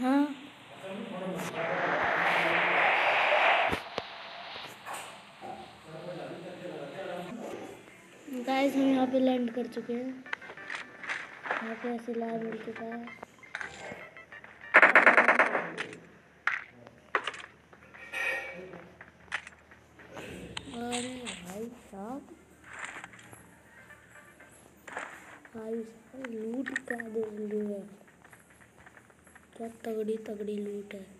हाँ। गाइस हम यहाँ पे लैंड कर चुके हैं। यहाँ पे ऐसे लाल मिल चुका है अरे भाई साहब भाई साहब लूट क्या दे रही है क्या तगड़ी तगड़ी लूट है।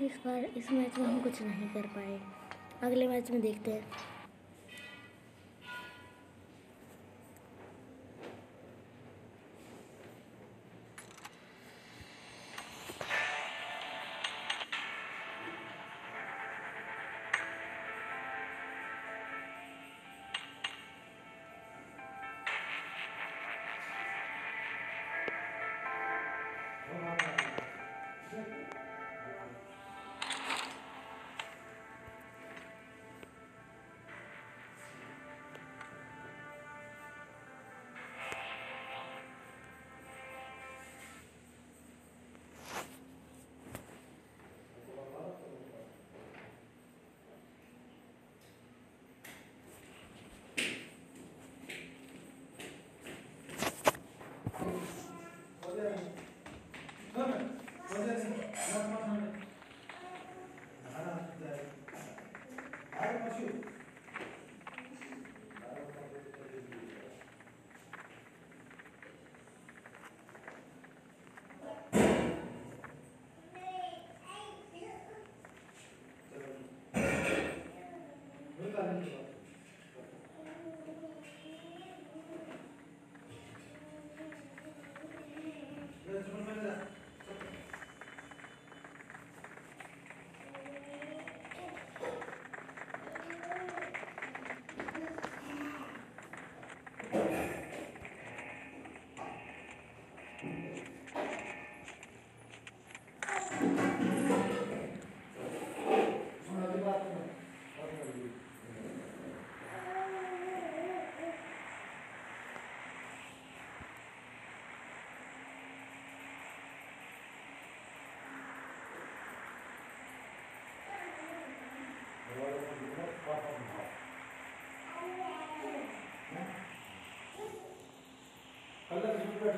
इस बार, इस मैच में हम कुछ नहीं कर पाए। अगले मैच में देखते हैं। गाइस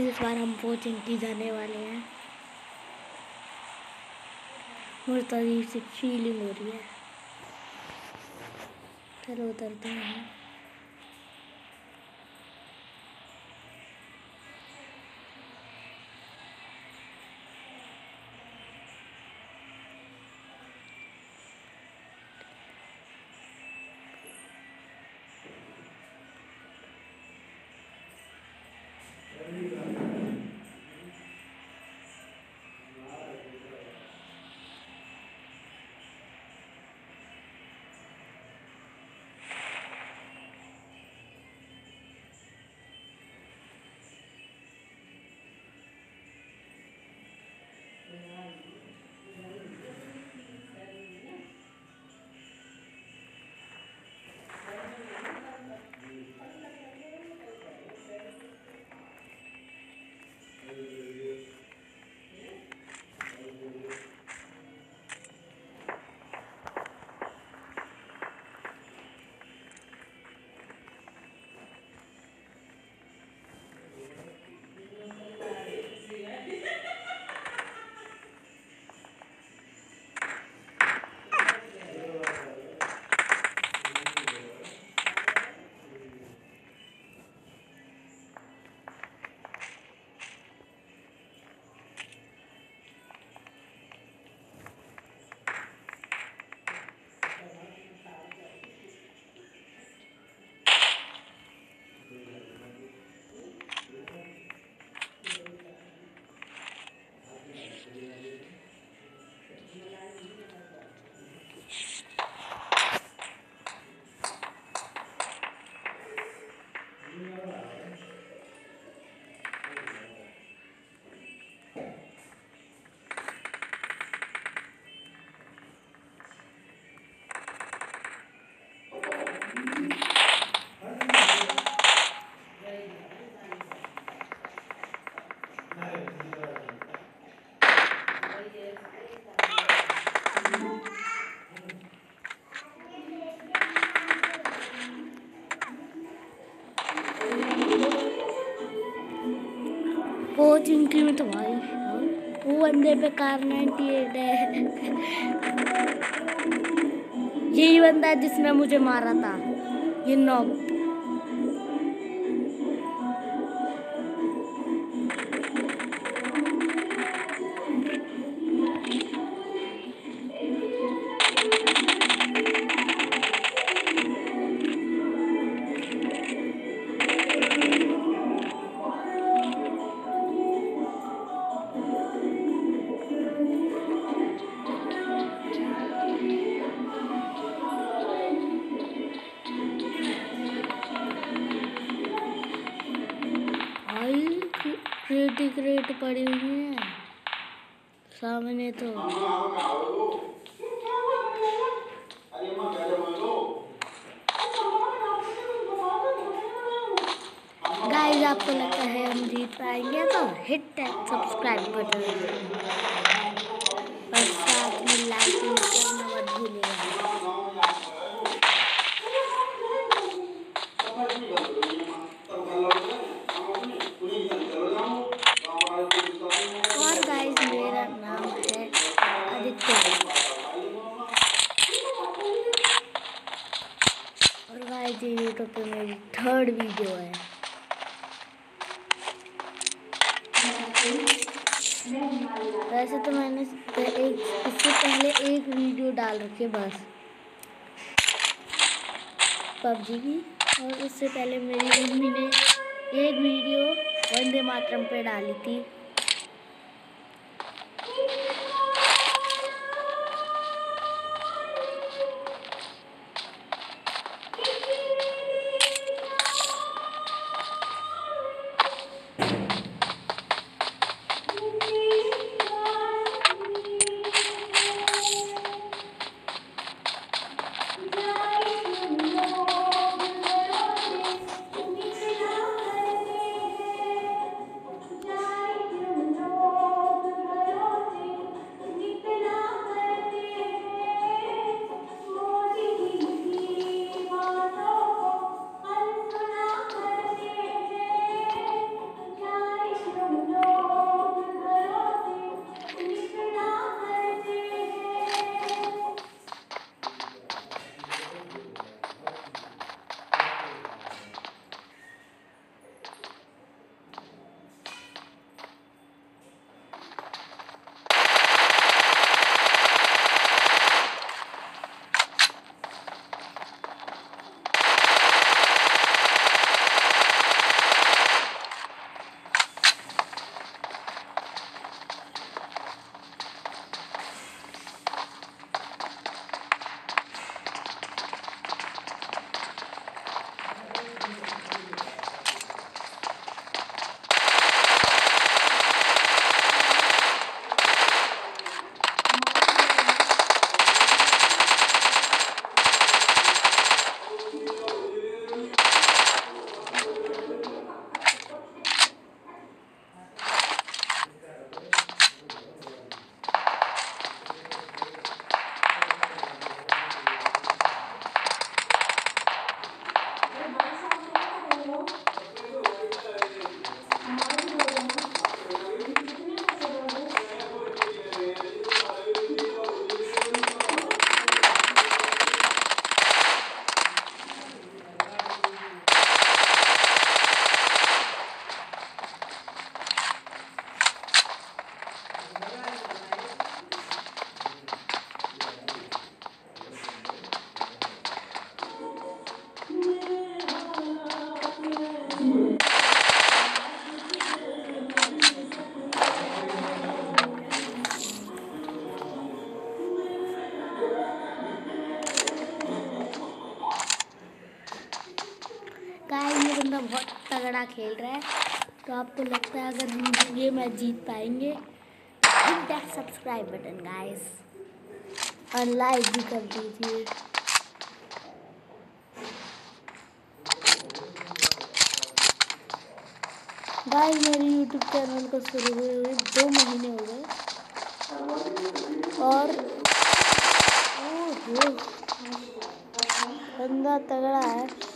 इस बार हम वो चिंकी जाने वाले हैं। मुझे तरीफ से फीलिंग हो रही है। चलो उतरते हैं। बहुत तो भाई वो बंदे पे कार 98 है। यही बंदा जिसने मुझे मारा था। ये नॉक क्रेट क्रेट पड़ी हुई हैं। सामने तो गाइस आपको लगता है हम जीत पाएँगे? तो हिट सब्सक्राइब बटन और साथ में लाइक करना मत भूलिएगा और गाइस मेरा नाम है आदित्य और गाइस ये यूट्यूब पे मेरी थर्ड वीडियो है। वैसे तो मैंने एक, इससे पहले एक वीडियो डाल रखी है बस। पबजी की। और उससे पहले मेरी मम्मी ने एक वीडियो वंदे मातरम पे डाली थी। तो आपको लगता है अगर हम ये मैच जीत पाएँगे सब्सक्राइब बटन गाइस और लाइक भी कर दीजिए। गाइस मेरे यूट्यूब चैनल को शुरू हुए हुए दो महीने हो गए। और ओहो बंदा तगड़ा है।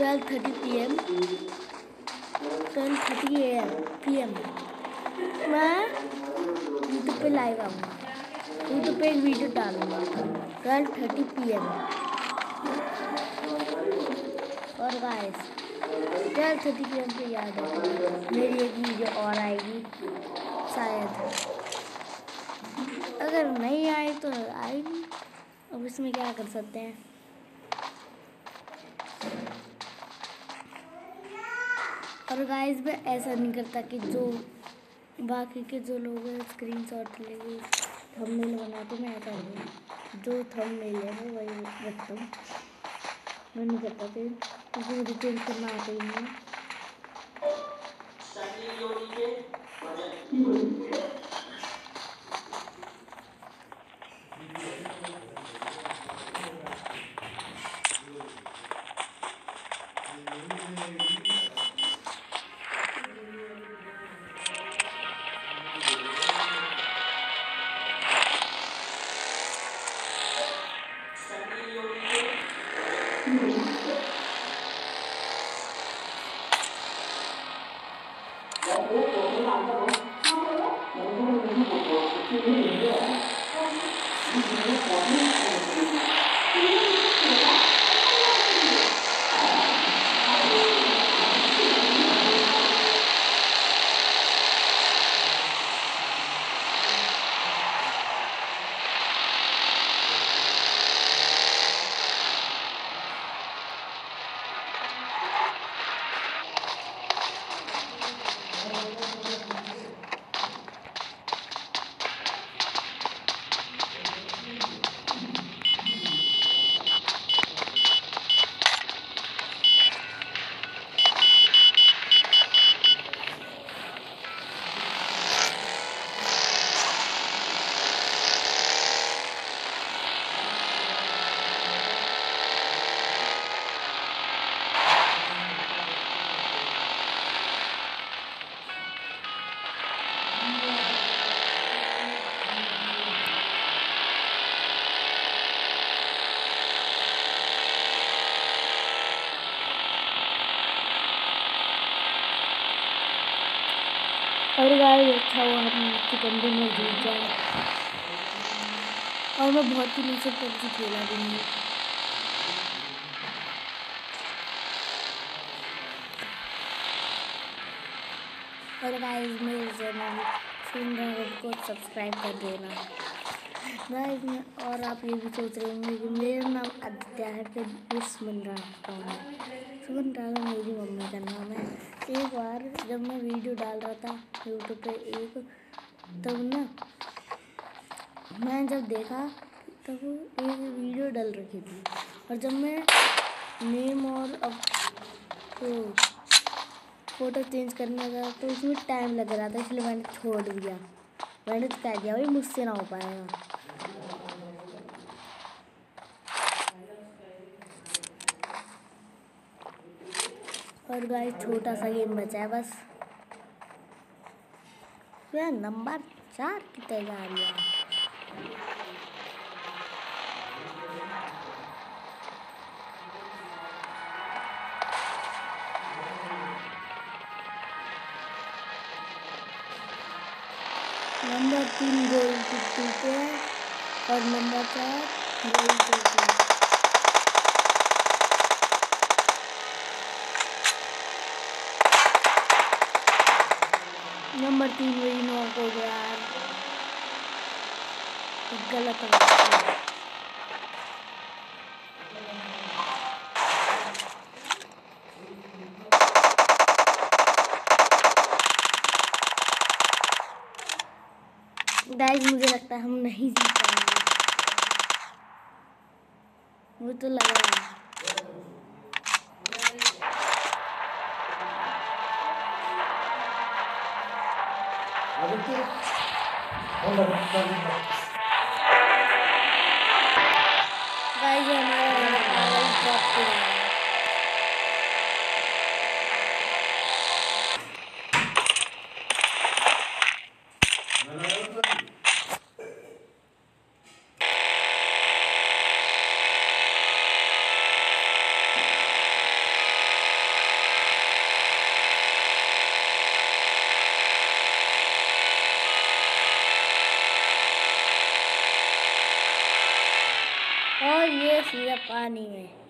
Twelve thirty P M twelve thirty A M P M मैं यूट्यूब पे लाइव आऊँगा यूट्यूब पे एक वीडियो डालूँगा ट्वेल्व थर्टी पी एम और guys twelve thirty P M पे याद है। मेरी एक वीडियो और आएगी, शायद। अगर नहीं आए तो आएगी अब इसमें क्या कर सकते हैं? और गाइस मैं ऐसा नहीं करता कि जो बाकी के जो लोग हैं स्क्रीन शॉट लेके थंबनेल बनाते मैं ऐसा नहीं जो थंबनेल है मैं वही रखता हूँ। मैं नहीं करता फिर क्योंकि मुझे चेंज करना आता ही नहीं है हम में जीत जाए। और मैं बहुत ही नीचे पबजी खेला भी नहीं। और गाइस मेरे चैनल सुन रहे को सब्सक्राइब कर देना। गाइस मैं और आप ये भी सोच रहे होंगे कि मेरा नाम आदित्य है फिर ये सुमन राम कौन है। सुमन राम मेरी मम्मी का नाम है। एक बार जब मैं वीडियो डाल रहा था यूट्यूब पे एक तब ना, मैं जब देखा, तब एक वीडियो डल रखी थी। और जब मैं नेम और अब तो फ़ोटो चेंज करने लगा तो उसमें टाइम लग रहा था, इसलिए मैंने छोड़ दिया। मैंने तो कह दिया, भाई, मुझसे ना हो पाएगा और गाइस छोटा सा गेम बचा है, बस। वह नंबर चार की तैयारी है। नंबर तीन गोल पे है और नंबर चार गोल टिप्पी नंबर तीन वही नॉक हो गया यार। गलत गाइस मुझे लगता है हम नहीं जीत पाएँगे। मुझे तो लग गाइस हमारा ड्रॉप हो रहा है और ये सीधा पानी में।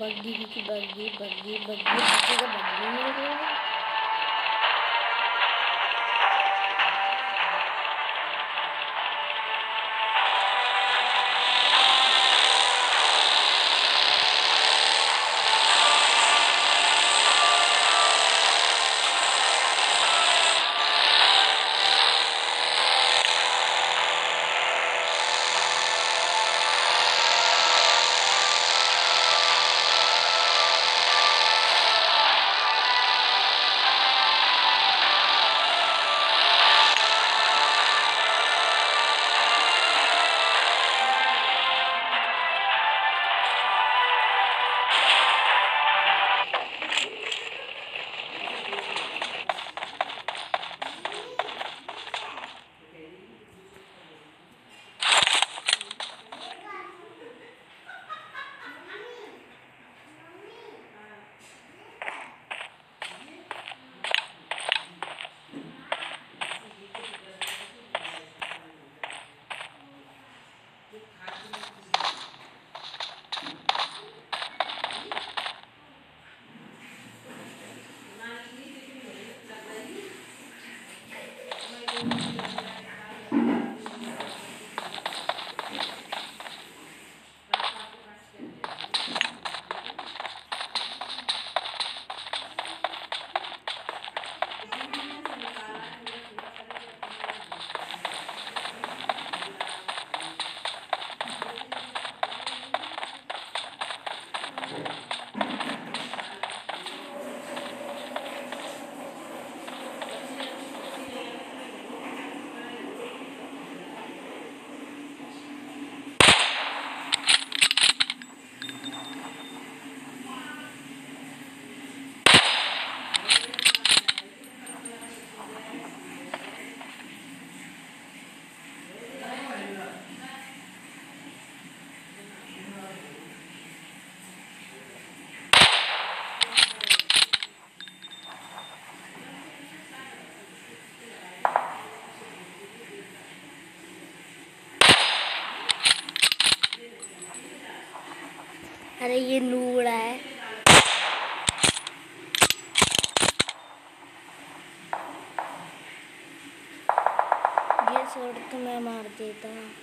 बग्गी की बग्गी बग्गी बग्गी बग्गी बग्गी अरे ये नूड़ा है। ये शॉट तो मैं मार देता। गाइस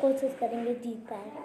कोशिश करेंगे जीत पाए।